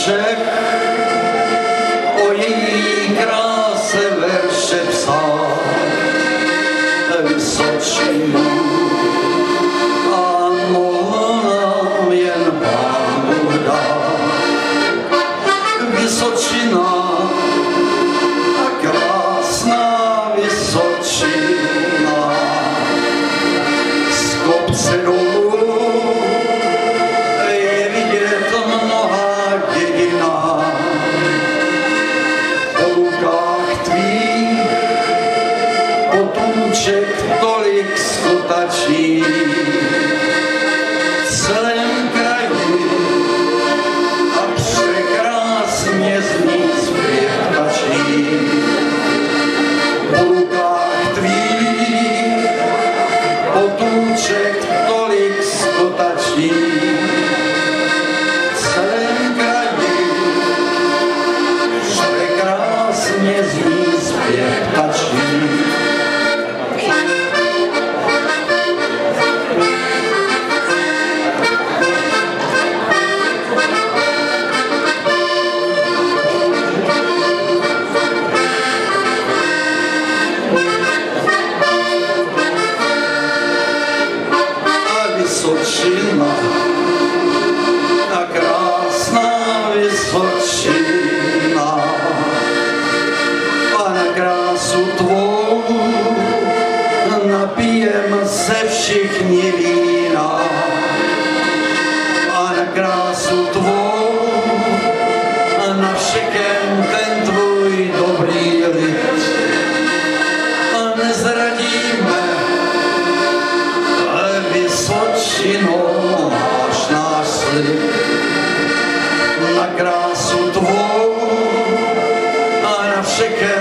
všech o její kráse verše psal. Vysočinu a mohám jen Pán Bůh dát. Vysočina potůček tolik skotačí v celém a překrásně potůček není líná a na krásu tvou a na šekem ten tvůj dobrý lid. A nezradíme, ale Vysočino máš náš na krásu tvou a na šekem